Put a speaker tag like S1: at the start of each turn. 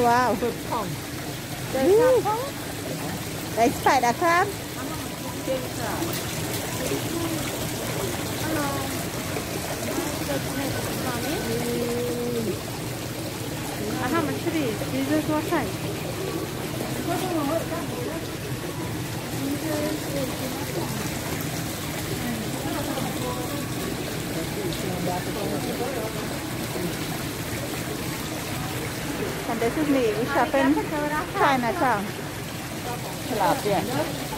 S1: Wow. Good pump. There's pump? ไปสไปดะครับ
S2: ทำได้สุดหนีชาเป็นใช่นะชา哪边？